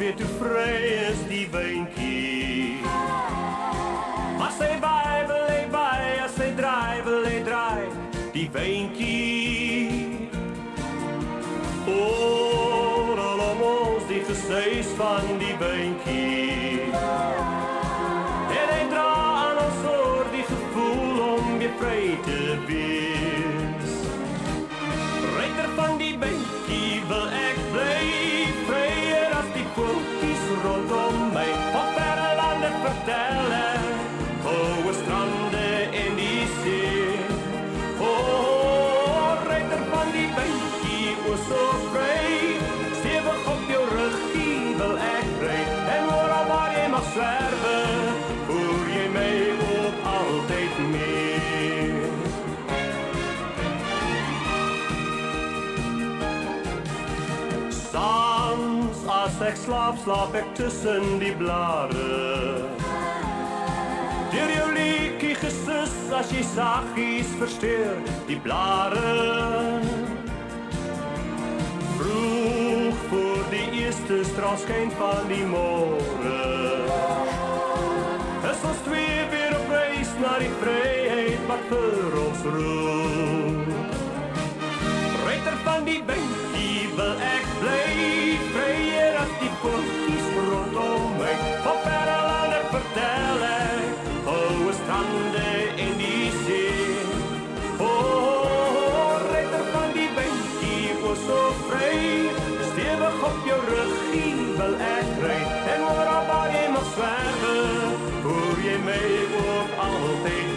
weet hoe vry is die windjie. As hy waai, wil hy waai, as hy draai, wil hy draai, die windjie. Oor alomos die gesuis van die windjie. En hy dra aan ons oor die gevoel om weer vry te wees. zwerven, voer je mee op altijd meer. Soms als ik slaap, slaap ik tussen die blaren. Door jullie liekie gesus, als je zachtjes versteert, die blaren. Eerste straalskyn van die môre. Is ons twee weer op reis na die vryheid wat vir ons roep. 美国炮飞。